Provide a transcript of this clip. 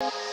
you